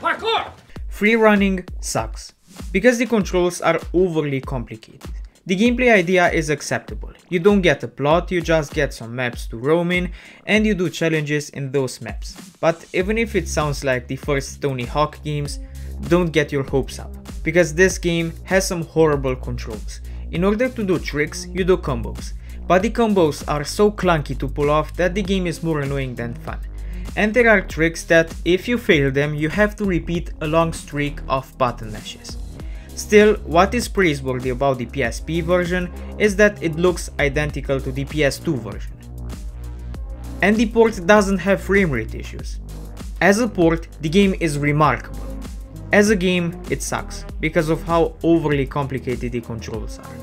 Parkour! Free running sucks, because the controls are overly complicated. The gameplay idea is acceptable. You don't get a plot, you just get some maps to roam in and you do challenges in those maps. But even if it sounds like the first Tony Hawk games, don't get your hopes up, because this game has some horrible controls. In order to do tricks, you do combos, but the combos are so clunky to pull off that the game is more annoying than fun. And there are tricks that, if you fail them, you have to repeat a long streak of button mashes. Still, what is praiseworthy about the PSP version is that it looks identical to the PS2 version. And the port doesn't have frame rate issues. As a port, the game is remarkable. As a game, it sucks, because of how overly complicated the controls are.